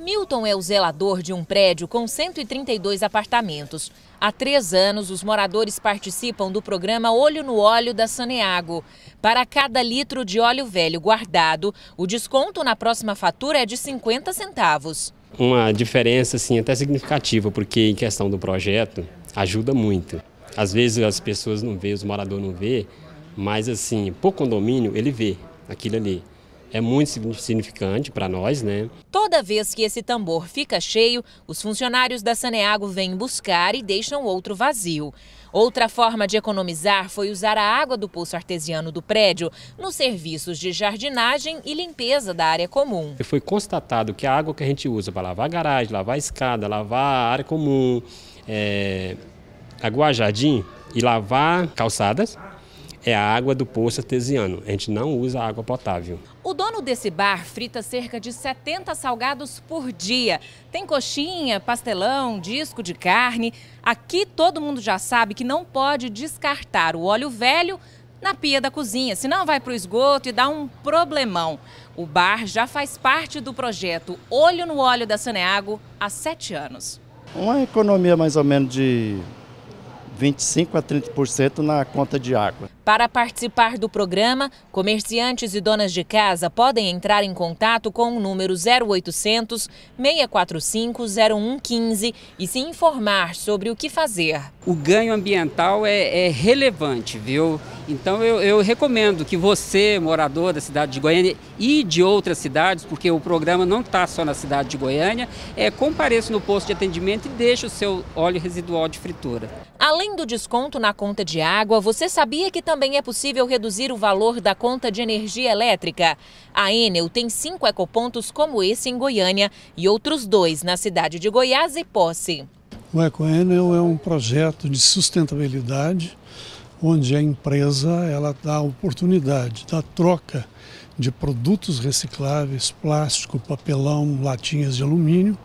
Hamilton é o zelador de um prédio com 132 apartamentos. Há três anos, os moradores participam do programa Olho no Óleo da Saneago. Para cada litro de óleo velho guardado, o desconto na próxima fatura é de 50 centavos. Uma diferença assim, até significativa, porque em questão do projeto ajuda muito. Às vezes as pessoas não vê, os moradores não vê, mas assim, por condomínio ele vê aquilo ali é muito significante para nós, né? Toda vez que esse tambor fica cheio, os funcionários da Saneago vêm buscar e deixam outro vazio. Outra forma de economizar foi usar a água do poço artesiano do prédio nos serviços de jardinagem e limpeza da área comum. Foi constatado que a água que a gente usa para lavar a garagem, lavar a escada, lavar a área comum, é, aguar jardim e lavar calçadas, é a água do poço artesiano. A gente não usa água potável. O dono desse bar frita cerca de 70 salgados por dia. Tem coxinha, pastelão, disco de carne. Aqui todo mundo já sabe que não pode descartar o óleo velho na pia da cozinha, senão vai para o esgoto e dá um problemão. O bar já faz parte do projeto Olho no Óleo da Saneago há sete anos. Uma economia mais ou menos de 25% a 30% na conta de água. Para participar do programa, comerciantes e donas de casa podem entrar em contato com o número 0800 645 0115 e se informar sobre o que fazer. O ganho ambiental é, é relevante, viu? Então eu, eu, recomendo que você, morador da cidade de Goiânia e de outras cidades, porque o programa não está só na cidade de Goiânia, é, compareça no posto de atendimento e deixe o seu óleo residual de fritura. Além do desconto na conta de água, você sabia que também é possível reduzir o valor da conta de energia elétrica? A Enel tem cinco ecopontos como esse em Goiânia e outros dois na cidade de Goiás e Posse. O EcoEnel é um projeto de sustentabilidade onde a empresa ela dá a oportunidade da troca de produtos recicláveis, plástico, papelão, latinhas de alumínio,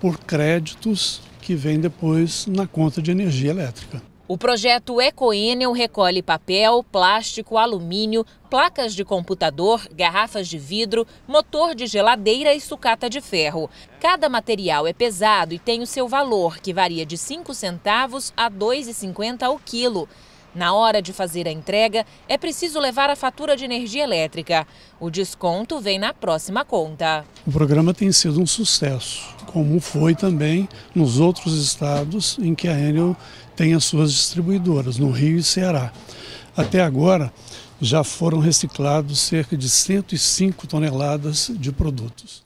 por créditos que vem depois na conta de energia elétrica. O projeto EcoEnel recolhe papel, plástico, alumínio, placas de computador, garrafas de vidro, motor de geladeira e sucata de ferro. Cada material é pesado e tem o seu valor, que varia de 5 centavos a R$ 2,50 ao quilo. Na hora de fazer a entrega, é preciso levar a fatura de energia elétrica. O desconto vem na próxima conta. O programa tem sido um sucesso, como foi também nos outros estados em que a Enel tem as suas distribuidoras, no Rio e Ceará. Até agora, já foram reciclados cerca de 105 toneladas de produtos.